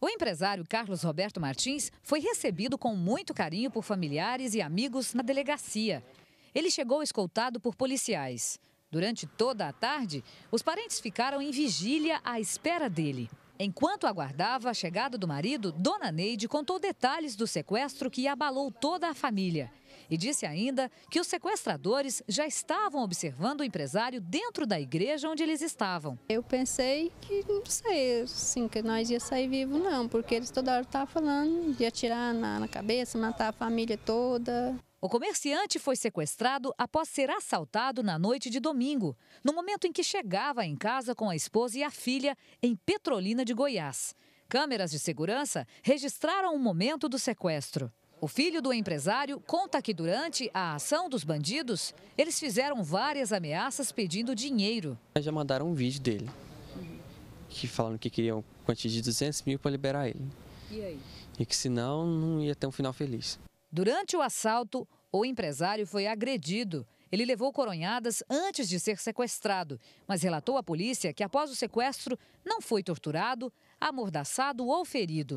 O empresário Carlos Roberto Martins foi recebido com muito carinho por familiares e amigos na delegacia. Ele chegou escoltado por policiais. Durante toda a tarde, os parentes ficaram em vigília à espera dele. Enquanto aguardava a chegada do marido, Dona Neide contou detalhes do sequestro que abalou toda a família. E disse ainda que os sequestradores já estavam observando o empresário dentro da igreja onde eles estavam. Eu pensei que, não sei, assim, que nós ia sair vivo não, porque eles toda hora estavam falando de atirar na, na cabeça, matar a família toda. O comerciante foi sequestrado após ser assaltado na noite de domingo, no momento em que chegava em casa com a esposa e a filha em Petrolina de Goiás. Câmeras de segurança registraram o momento do sequestro. O filho do empresário conta que durante a ação dos bandidos, eles fizeram várias ameaças pedindo dinheiro. Já mandaram um vídeo dele, que falando que queriam quantia de 200 mil para liberar ele. E aí? E que senão não ia ter um final feliz. Durante o assalto, o empresário foi agredido. Ele levou coronhadas antes de ser sequestrado, mas relatou à polícia que após o sequestro não foi torturado, amordaçado ou ferido.